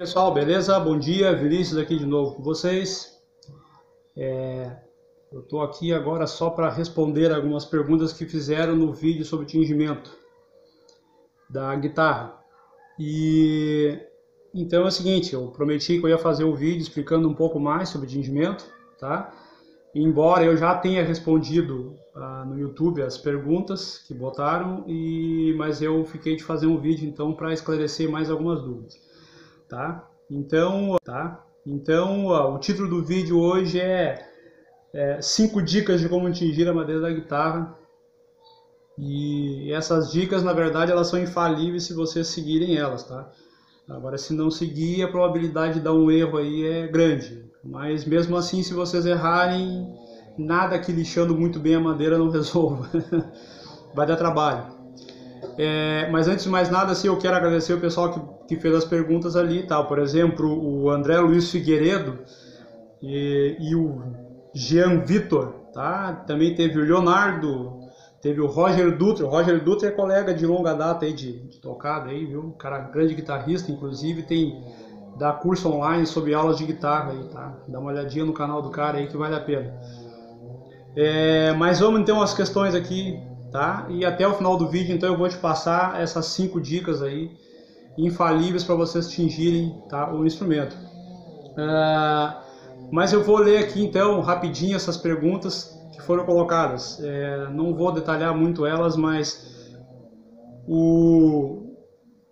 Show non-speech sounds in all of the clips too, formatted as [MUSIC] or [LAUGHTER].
Pessoal, beleza? Bom dia, Vinícius aqui de novo com vocês. É, eu estou aqui agora só para responder algumas perguntas que fizeram no vídeo sobre tingimento da guitarra. E então é o seguinte, eu prometi que eu ia fazer um vídeo explicando um pouco mais sobre tingimento, tá? Embora eu já tenha respondido ah, no YouTube as perguntas que botaram, e mas eu fiquei de fazer um vídeo então para esclarecer mais algumas dúvidas tá? Então, tá? Então, ó, o título do vídeo hoje é, é cinco dicas de como tingir a madeira da guitarra. E essas dicas, na verdade, elas são infalíveis se vocês seguirem elas, tá? Agora, se não seguir, a probabilidade de dar um erro aí é grande. Mas mesmo assim, se vocês errarem, nada que lixando muito bem a madeira não resolva. [LAUGHS] Vai dar trabalho. É, mas antes de mais nada, assim, eu quero agradecer o pessoal que, que fez as perguntas ali, tal. Por exemplo, o André Luiz Figueiredo e, e o Jean Vitor, tá? Também teve o Leonardo, teve o Roger Dutra. O Roger Dutra é colega de longa data aí de, de tocada aí, viu? Um cara grande guitarrista, inclusive tem dá curso online sobre aulas de guitarra aí, tá? Dá uma olhadinha no canal do cara aí que vale a pena. É, mas vamos então às questões aqui tá? E até o final do vídeo, então, eu vou te passar essas cinco dicas aí infalíveis para vocês atingirem tá, o instrumento. Uh, mas eu vou ler aqui, então, rapidinho essas perguntas que foram colocadas. É, não vou detalhar muito elas, mas o,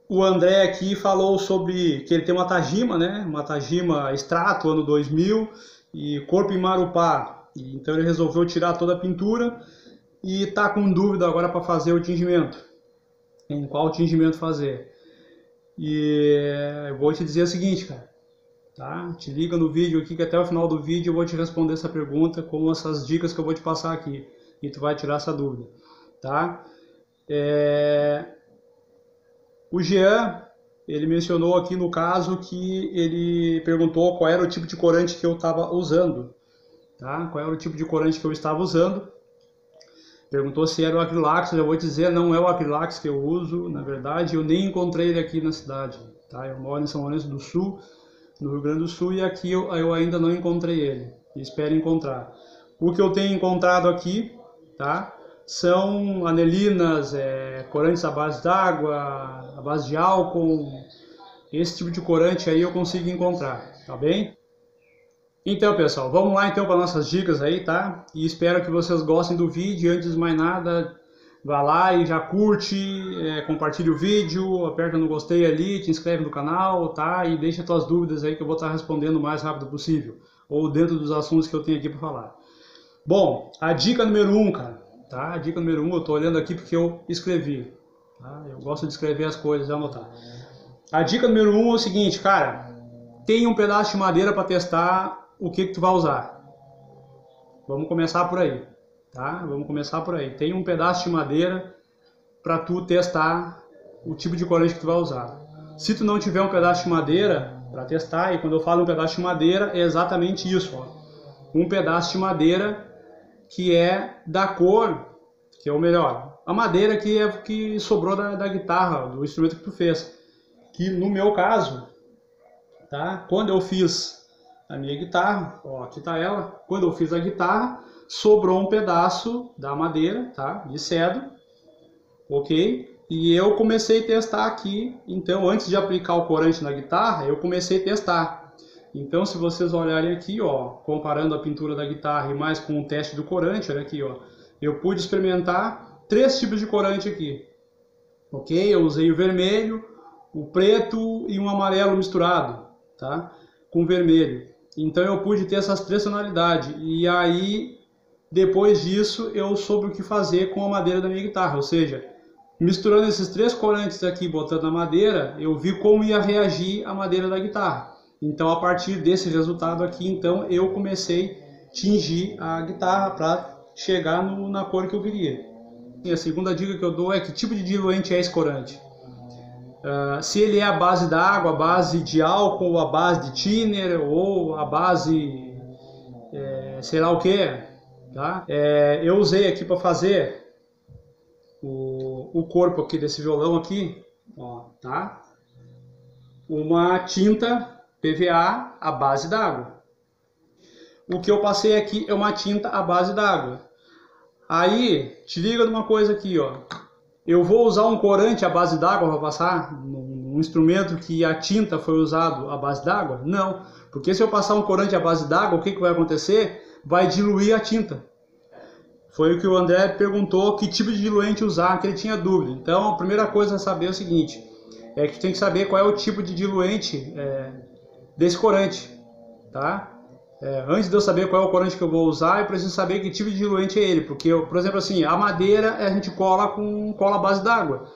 o André aqui falou sobre que ele tem uma Tajima, né? Uma Tajima Extrato, ano 2000, e corpo em Marupá. Então ele resolveu tirar toda a pintura e está com dúvida agora para fazer o tingimento. Em qual tingimento fazer. E eu vou te dizer o seguinte, cara. Tá? Te liga no vídeo aqui que até o final do vídeo eu vou te responder essa pergunta com essas dicas que eu vou te passar aqui. E tu vai tirar essa dúvida. Tá? É... O Jean, ele mencionou aqui no caso que ele perguntou qual era o tipo de corante que eu estava usando. Tá? Qual era o tipo de corante que eu estava usando. Perguntou se era o Acrilax, eu vou dizer, não é o Acrilax que eu uso, na verdade eu nem encontrei ele aqui na cidade, tá? Eu moro em São Lourenço do Sul, no Rio Grande do Sul, e aqui eu, eu ainda não encontrei ele, espero encontrar. O que eu tenho encontrado aqui, tá? São anelinas, é, corantes à base d'água, à base de álcool, esse tipo de corante aí eu consigo encontrar, tá bem? Então, pessoal, vamos lá então para nossas dicas aí, tá? E espero que vocês gostem do vídeo. Antes de mais nada, vá lá e já curte, é, compartilhe o vídeo, aperta no gostei ali, te inscreve no canal, tá? E deixa suas dúvidas aí que eu vou estar respondendo o mais rápido possível, ou dentro dos assuntos que eu tenho aqui para falar. Bom, a dica número 1, um, cara, tá? A dica número 1, um, eu tô olhando aqui porque eu escrevi, tá? Eu gosto de escrever as coisas e anotar. A dica número 1 um é o seguinte, cara, tem um pedaço de madeira para testar o que, que tu vai usar. Vamos começar por aí, tá? Vamos começar por aí. Tem um pedaço de madeira para tu testar o tipo de corante que tu vai usar. Se tu não tiver um pedaço de madeira para testar, e quando eu falo um pedaço de madeira, é exatamente isso, ó. Um pedaço de madeira que é da cor, que é o melhor. A madeira que é que sobrou da, da guitarra, do instrumento que tu fez. Que no meu caso, tá? Quando eu fiz a minha guitarra, ó, aqui tá ela. Quando eu fiz a guitarra, sobrou um pedaço da madeira, tá? De cedro, ok? E eu comecei a testar aqui, então antes de aplicar o corante na guitarra, eu comecei a testar. Então se vocês olharem aqui, ó, comparando a pintura da guitarra e mais com o teste do corante, olha aqui, ó, eu pude experimentar três tipos de corante aqui. Ok? Eu usei o vermelho, o preto e um amarelo misturado, tá? Com vermelho. Então eu pude ter essas três tonalidades. E aí, depois disso, eu soube o que fazer com a madeira da minha guitarra. Ou seja, misturando esses três corantes aqui, botando na madeira, eu vi como ia reagir a madeira da guitarra. Então, a partir desse resultado aqui, então eu comecei a tingir a guitarra para chegar no, na cor que eu queria. E a segunda dica que eu dou é que tipo de diluente é esse corante. Uh, se ele é a base d'água, a base de álcool, a base de thinner ou a base é, sei lá o que, tá? É, eu usei aqui para fazer o, o corpo aqui desse violão aqui, ó, tá? uma tinta PVA à base d'água. O que eu passei aqui é uma tinta à base d'água. Aí, te liga numa coisa aqui, ó. Eu vou usar um corante à base d'água para passar num instrumento que a tinta foi usado à base d'água? Não, porque se eu passar um corante à base d'água, o que, que vai acontecer? Vai diluir a tinta. Foi o que o André perguntou, que tipo de diluente usar, que ele tinha dúvida. Então, a primeira coisa a saber é o seguinte, é que tem que saber qual é o tipo de diluente é, desse corante, tá? É, antes de eu saber qual é o corante que eu vou usar, eu preciso saber que tipo de diluente é ele, porque, eu, por exemplo, assim, a madeira a gente cola com cola à base d'água,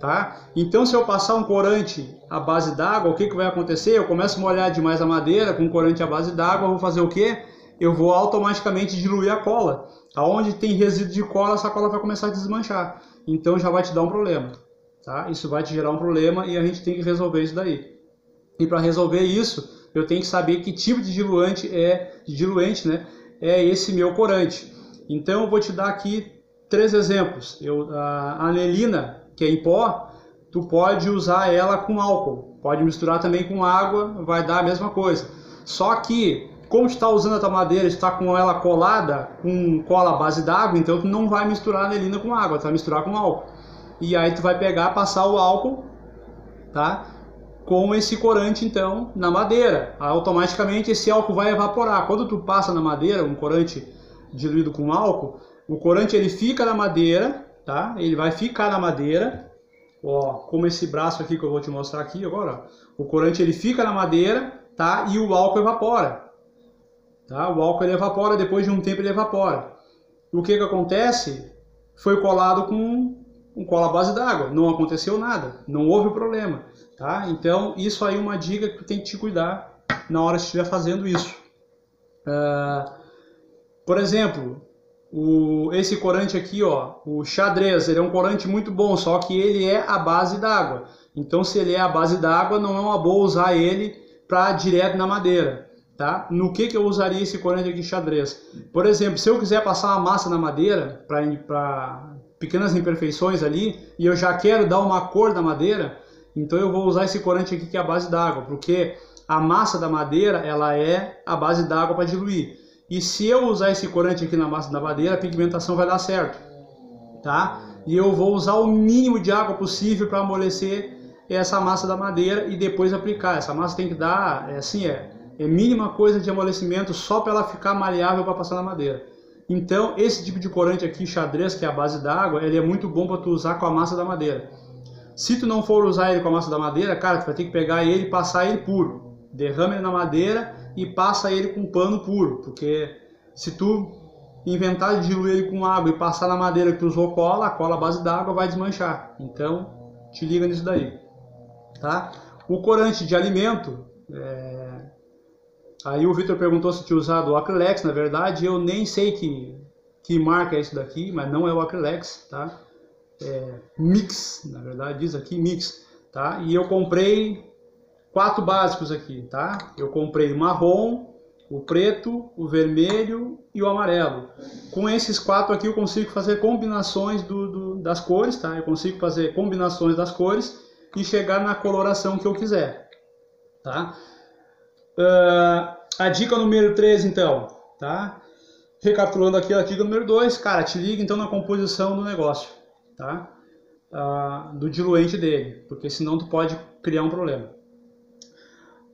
tá? Então, se eu passar um corante à base d'água, o que, que vai acontecer? Eu começo a molhar demais a madeira com corante à base d'água, vou fazer o quê? Eu vou automaticamente diluir a cola. Aonde tem resíduo de cola, essa cola vai começar a desmanchar. Então, já vai te dar um problema, tá? Isso vai te gerar um problema e a gente tem que resolver isso daí. E para resolver isso, eu tenho que saber que tipo de diluente é de diluente, né? É esse meu corante. Então eu vou te dar aqui três exemplos. Eu, a anelina, que é em pó, tu pode usar ela com álcool. Pode misturar também com água, vai dar a mesma coisa. Só que, como está usando a tua madeira, está com ela colada com cola à base d'água, então tu não vai misturar anelina com água, tu vai misturar com álcool. E aí tu vai pegar, passar o álcool, tá? Com esse corante então na madeira. Automaticamente esse álcool vai evaporar. Quando tu passa na madeira um corante diluído com álcool, o corante ele fica na madeira, tá? Ele vai ficar na madeira. Ó, como esse braço aqui que eu vou te mostrar aqui agora, ó. o corante ele fica na madeira, tá? E o álcool evapora. Tá? O álcool ele evapora, depois de um tempo ele evapora. O que que acontece? Foi colado com, com cola à base d'água, não aconteceu nada, não houve problema. Tá? Então, isso aí é uma dica que tu tem que te cuidar na hora que estiver fazendo isso. Uh, por exemplo, o, esse corante aqui, ó, o xadrez, ele é um corante muito bom, só que ele é a base d'água. Então, se ele é a base d'água, não é uma boa usar ele para direto na madeira. Tá? No que, que eu usaria esse corante aqui xadrez? Por exemplo, se eu quiser passar uma massa na madeira para pequenas imperfeições ali e eu já quero dar uma cor da madeira, então eu vou usar esse corante aqui que é a base d'água, porque a massa da madeira ela é a base d'água para diluir. E se eu usar esse corante aqui na massa da madeira, a pigmentação vai dar certo, tá? E eu vou usar o mínimo de água possível para amolecer essa massa da madeira e depois aplicar. Essa massa tem que dar, é assim, é, é mínima coisa de amolecimento só para ela ficar maleável para passar na madeira. Então, esse tipo de corante aqui, xadrez, que é a base d'água, ele é muito bom para tu usar com a massa da madeira. Se tu não for usar ele com a massa da madeira, cara, tu vai ter que pegar ele e passar ele puro. Derrama ele na madeira e passa ele com pano puro, porque se tu inventar de diluir ele com água e passar na madeira que tu usou cola, a cola à base d'água vai desmanchar. Então, te liga nisso daí. Tá? O corante de alimento, é... aí o Vitor perguntou se tinha usado o Acrylex, na verdade eu nem sei que, que marca é isso daqui, mas não é o Acrylex, tá? é, mix, na verdade diz aqui mix, tá? E eu comprei quatro básicos aqui, tá? Eu comprei o marrom, o preto, o vermelho e o amarelo. Com esses quatro aqui eu consigo fazer combinações do, do, das cores, tá? Eu consigo fazer combinações das cores e chegar na coloração que eu quiser, tá? Uh, a dica número 3, então, tá? Recapitulando aqui a dica número 2, cara, te liga então na composição do negócio tá? Ah, do diluente dele, porque senão tu pode criar um problema.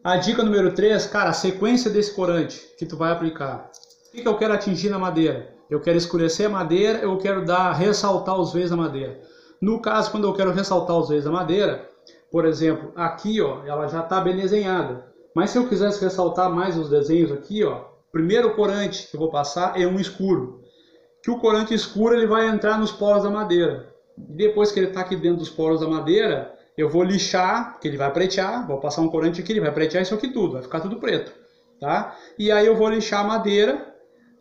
A dica número 3, cara, a sequência desse corante que tu vai aplicar. O que, que eu quero atingir na madeira? Eu quero escurecer a madeira, eu quero dar, ressaltar os veios da madeira. No caso, quando eu quero ressaltar os veios da madeira, por exemplo, aqui ó, ela já está bem desenhada. Mas se eu quisesse ressaltar mais os desenhos aqui, ó, primeiro corante que eu vou passar é um escuro. Que o corante escuro ele vai entrar nos poros da madeira. Depois que ele está aqui dentro dos poros da madeira, eu vou lixar, que ele vai pretear, vou passar um corante aqui, ele vai pretear isso aqui tudo, vai ficar tudo preto, tá? E aí eu vou lixar a madeira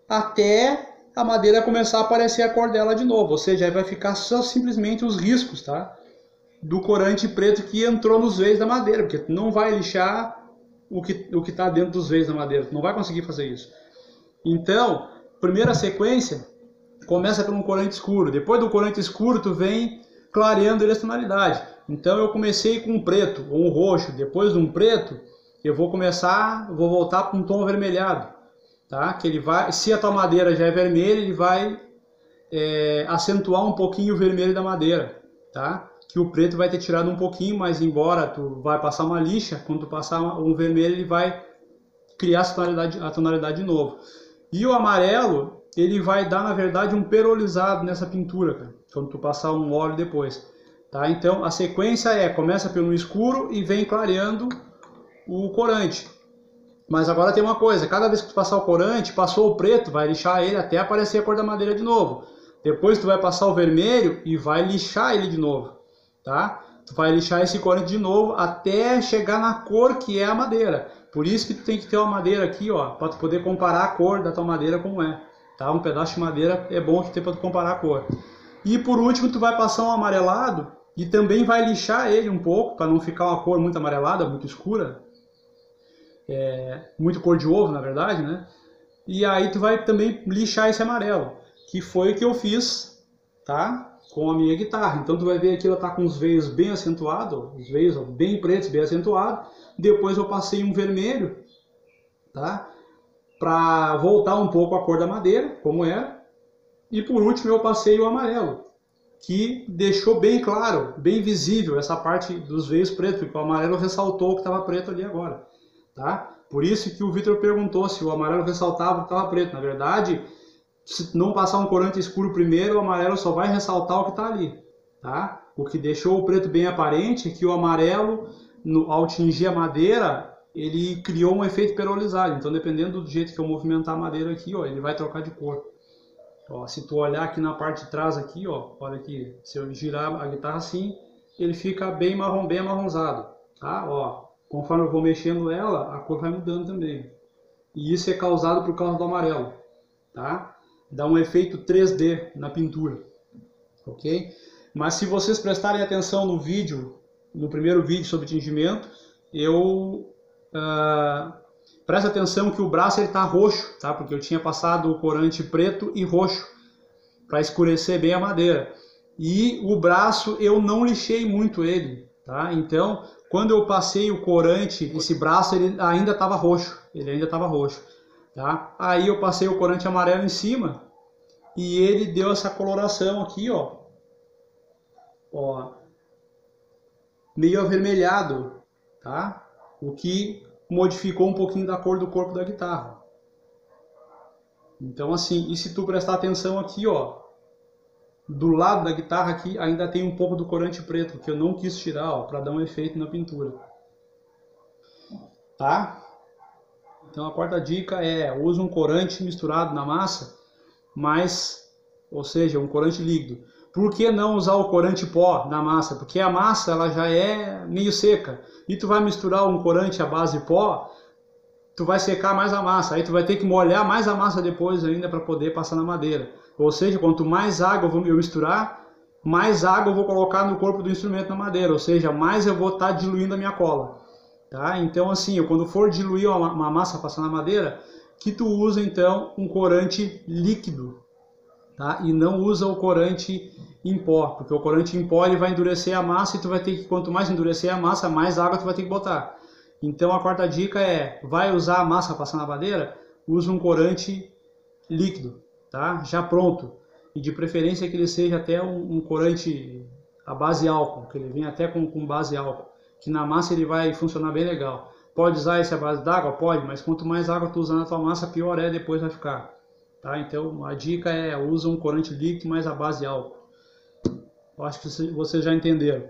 até a madeira começar a aparecer a cor dela de novo, ou seja, aí vai ficar só simplesmente os riscos, tá? Do corante preto que entrou nos veios da madeira, porque não vai lixar o que o está dentro dos veios da madeira, tu não vai conseguir fazer isso. Então, primeira sequência, começa por um corante escuro. Depois do corante escuro, tu vem clareando ele a tonalidade. Então eu comecei com um preto ou um roxo, depois de um preto, eu vou começar, vou voltar para um tom avermelhado, tá? Que ele vai, se a tua madeira já é vermelha, ele vai é, acentuar um pouquinho o vermelho da madeira, tá? Que o preto vai ter tirado um pouquinho, mas embora tu vai passar uma lixa, quando tu passar um vermelho, ele vai criar a tonalidade, a tonalidade de novo. E o amarelo, ele vai dar, na verdade, um perolizado nessa pintura, cara, quando tu passar um óleo depois. Tá? Então, a sequência é, começa pelo escuro e vem clareando o corante. Mas agora tem uma coisa, cada vez que tu passar o corante, passou o preto, vai lixar ele até aparecer a cor da madeira de novo. Depois tu vai passar o vermelho e vai lixar ele de novo, tá? Tu vai lixar esse corante de novo até chegar na cor que é a madeira. Por isso que tu tem que ter uma madeira aqui, ó, para tu poder comparar a cor da tua madeira como é, tá? Um pedaço de madeira é bom que ter para tu comparar a cor. E por último, tu vai passar um amarelado e também vai lixar ele um pouco, para não ficar uma cor muito amarelada, muito escura. É, muito cor de ovo, na verdade, né? E aí tu vai também lixar esse amarelo, que foi o que eu fiz, tá? Com a minha guitarra. Então tu vai ver aqui ela tá com os veios bem acentuados, os veios bem pretos, bem acentuados. Depois eu passei um vermelho, tá? Para voltar um pouco a cor da madeira, como era. E por último eu passei o amarelo, que deixou bem claro, bem visível essa parte dos veios pretos, porque o amarelo ressaltou o que estava preto ali agora, tá? Por isso que o Vitor perguntou se o amarelo ressaltava o que estava preto. Na verdade, se não passar um corante escuro primeiro, o amarelo só vai ressaltar o que está ali, tá? O que deixou o preto bem aparente é que o amarelo, no, ao atingir a madeira, ele criou um efeito perolizado. Então, dependendo do jeito que eu movimentar a madeira aqui, ó, ele vai trocar de cor. Ó, se tu olhar aqui na parte de trás aqui, ó, olha aqui, se eu girar a guitarra assim, ele fica bem marrom, bem amarronzado, tá? Ó, conforme eu vou mexendo ela, a cor vai mudando também. E isso é causado por causa do amarelo, tá? Dá um efeito 3D na pintura, ok? Mas se vocês prestarem atenção no vídeo, no primeiro vídeo sobre tingimento, eu uh, Presta atenção que o braço está roxo, tá? Porque eu tinha passado o corante preto e roxo para escurecer bem a madeira. E o braço eu não lixei muito ele, tá? Então, quando eu passei o corante, esse braço ele ainda estava roxo, ele ainda estava roxo, tá? Aí eu passei o corante amarelo em cima e ele deu essa coloração aqui, ó. Ó. Meio avermelhado, tá? O que modificou um pouquinho da cor do corpo da guitarra. Então assim, e se tu prestar atenção aqui, ó, do lado da guitarra aqui ainda tem um pouco do corante preto que eu não quis tirar, ó, para dar um efeito na pintura. Tá? Então a quarta dica é use um corante misturado na massa, mas, ou seja, um corante líquido. Por que não usar o corante pó na massa? Porque a massa ela já é meio seca. E tu vai misturar um corante à base pó, tu vai secar mais a massa. Aí tu vai ter que molhar mais a massa depois ainda para poder passar na madeira. Ou seja, quanto mais água eu misturar, mais água eu vou colocar no corpo do instrumento na madeira. Ou seja, mais eu vou estar tá diluindo a minha cola. Tá? Então assim, quando for diluir uma, massa passar na madeira, que tu usa então um corante líquido tá? E não usa o corante em pó, porque o corante em pó ele vai endurecer a massa e tu vai ter que quanto mais endurecer a massa, mais água tu vai ter que botar. Então a quarta dica é, vai usar a massa passar na madeira, usa um corante líquido, tá? Já pronto. E de preferência que ele seja até um, um corante a base álcool, que ele venha até com, com base álcool, que na massa ele vai funcionar bem legal. Pode usar esse a base d'água? Pode, mas quanto mais água tu usar na tua massa, pior é depois vai ficar. Tá? Então a dica é usa um corante líquido mais a base álcool. Eu acho que vocês já entenderam.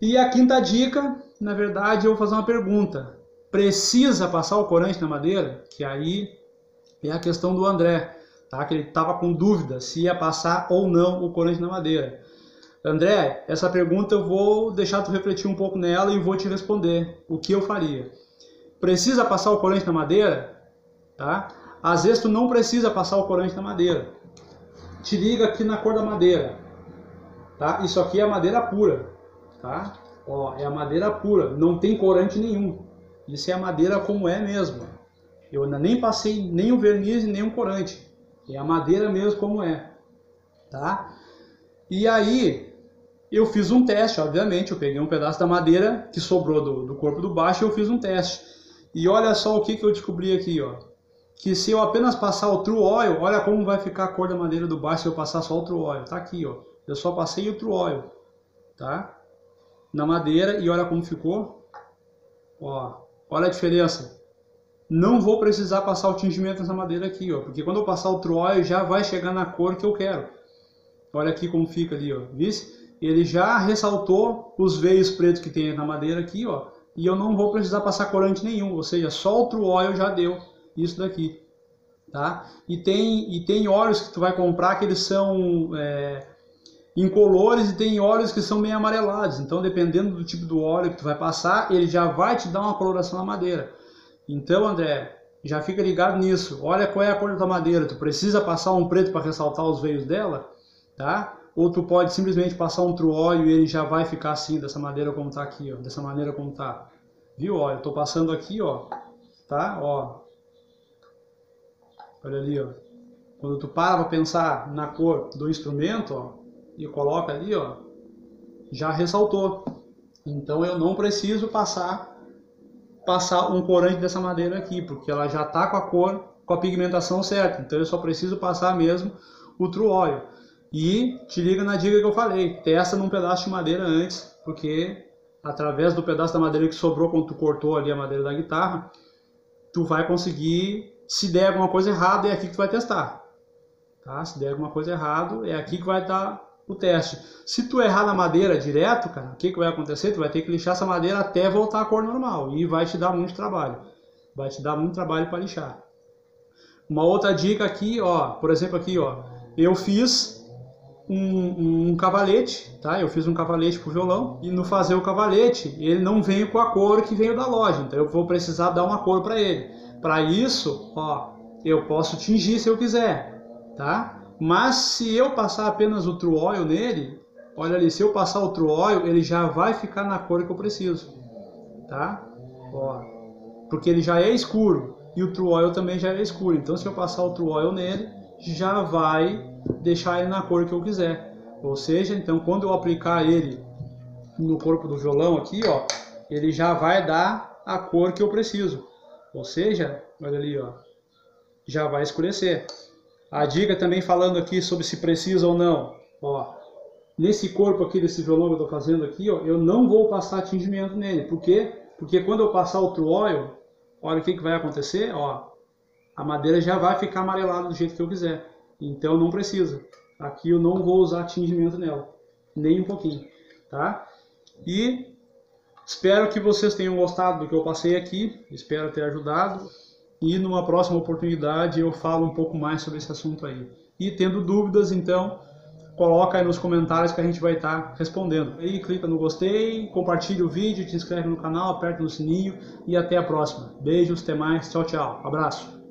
E a quinta dica, na verdade, eu vou fazer uma pergunta. Precisa passar o corante na madeira? Que aí é a questão do André, tá? Que ele estava com dúvida se ia passar ou não o corante na madeira. André, essa pergunta eu vou deixar tu refletir um pouco nela e vou te responder o que eu faria. Precisa passar o corante na madeira? Tá? Às vezes tu não precisa passar o corante na madeira. Te liga aqui na cor da madeira. Tá? Isso aqui é madeira pura. Tá? Ó, é a madeira pura, não tem corante nenhum. Isso é a madeira como é mesmo. Eu ainda nem passei nem o verniz nem o corante. É a madeira mesmo como é. Tá? E aí, eu fiz um teste, obviamente, eu peguei um pedaço da madeira que sobrou do, do corpo do baixo e eu fiz um teste. E olha só o que, que eu descobri aqui, ó. Que se eu apenas passar o True Oil, olha como vai ficar a cor da madeira do baixo se eu passar só o True Oil. Tá aqui, ó. Eu só passei o True Oil, tá? Na madeira e olha como ficou. Ó, olha a diferença. Não vou precisar passar o tingimento nessa madeira aqui, ó. Porque quando eu passar o True Oil já vai chegar na cor que eu quero. Olha aqui como fica ali, ó. Vice? Ele já ressaltou os veios pretos que tem na madeira aqui, ó, e eu não vou precisar passar corante nenhum, ou seja, só o True Oil já deu isso daqui, tá? E tem, e tem óleos que tu vai comprar que eles são é, incolores e tem óleos que são meio amarelados, então dependendo do tipo do óleo que tu vai passar, ele já vai te dar uma coloração na madeira. Então, André, já fica ligado nisso, olha qual é a cor da madeira, tu precisa passar um preto para ressaltar os veios dela, tá? Ou tu pode simplesmente passar um true oil e ele já vai ficar assim, dessa maneira como tá aqui, ó, dessa maneira como tá. Viu? Ó, eu tô passando aqui, ó, tá? Ó. Olha ali, ó. Quando tu para para pensar na cor do instrumento, ó, e coloca ali, ó, já ressaltou. Então eu não preciso passar passar um corante dessa madeira aqui, porque ela já tá com a cor, com a pigmentação certa. Então eu só preciso passar mesmo o true oil. E te liga na dica que eu falei, testa num pedaço de madeira antes, porque através do pedaço da madeira que sobrou quando tu cortou ali a madeira da guitarra, tu vai conseguir, se der alguma coisa errada, é aqui que tu vai testar. Tá? Se der alguma coisa errada, é aqui que vai estar o teste. Se tu errar na madeira direto, cara, o que, que vai acontecer? Tu vai ter que lixar essa madeira até voltar à cor normal e vai te dar muito trabalho. Vai te dar muito trabalho para lixar. Uma outra dica aqui, ó, por exemplo aqui, ó, eu fiz um, um, cavalete, tá? Eu fiz um cavalete pro violão e no fazer o cavalete ele não veio com a cor que veio da loja, então eu vou precisar dar uma cor para ele. Para isso, ó, eu posso tingir se eu quiser, tá? Mas se eu passar apenas o True Oil nele, olha ali, se eu passar o True Oil, ele já vai ficar na cor que eu preciso, tá? Ó, porque ele já é escuro e o True Oil também já é escuro. Então se eu passar o True Oil nele, já vai deixar ele na cor que eu quiser. Ou seja, então quando eu aplicar ele no corpo do violão aqui, ó, ele já vai dar a cor que eu preciso. Ou seja, olha ali, ó, já vai escurecer. A dica também falando aqui sobre se precisa ou não, ó, nesse corpo aqui desse violão que eu estou fazendo aqui, ó, eu não vou passar tingimento nele. Por quê? Porque quando eu passar o true oil, olha o que, que vai acontecer, ó, a madeira já vai ficar amarelada do jeito que eu quiser. Então não precisa. Aqui eu não vou usar tingimento nela, nem um pouquinho, tá? E espero que vocês tenham gostado do que eu passei aqui, espero ter ajudado. E numa próxima oportunidade eu falo um pouco mais sobre esse assunto aí. E tendo dúvidas, então, coloca aí nos comentários que a gente vai estar tá respondendo. Aí clica no gostei, compartilha o vídeo, te inscreve no canal, aperta no sininho e até a próxima. Beijos, até mais, tchau, tchau, abraço.